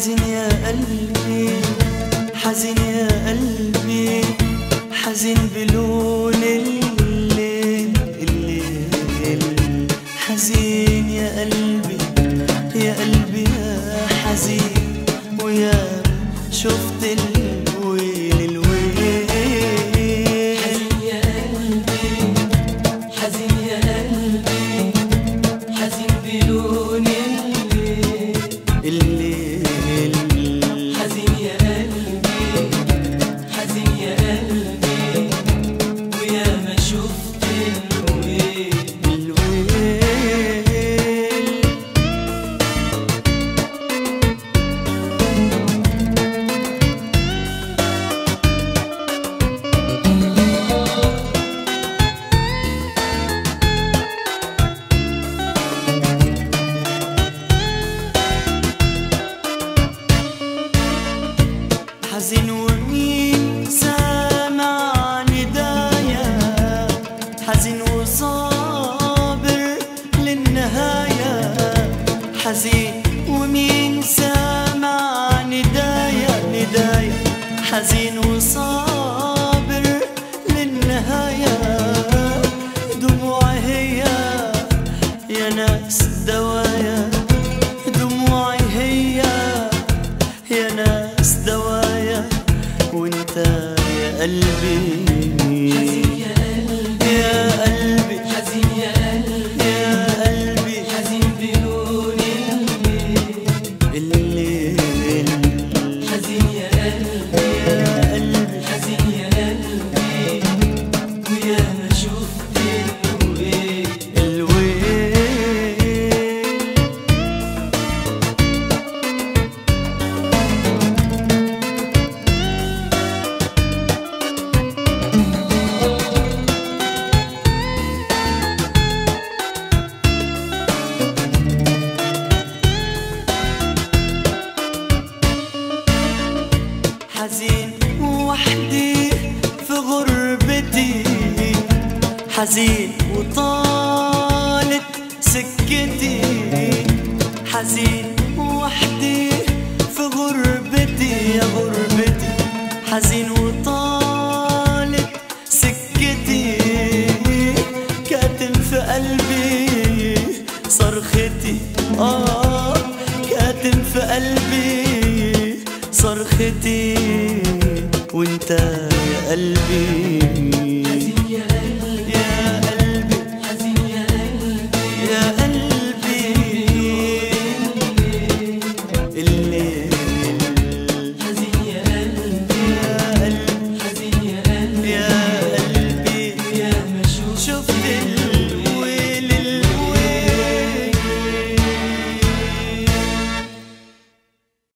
حزين يا قلبي حزين يا قلبي حزين بلون الليل الليل. حزين يا قلبي يا قلبي يا حزين ويا شفت الويل حزين ومين سامع ندايا حزين وصابر للنهاية. حزين ومين سامع ندايا ندايا حزين وصابر للنهاية. دموعي هي يا ناس دوايا. دموعي هي يا ناس دوايا. قلبي حزين وحدي في غربتي. حزين وطالت سكتي. حزين وحدي في غربتي يا غربتي. حزين وطالت سكتي. كاتم في قلبي صرختي. آه. صرختي وانت يا قلبي.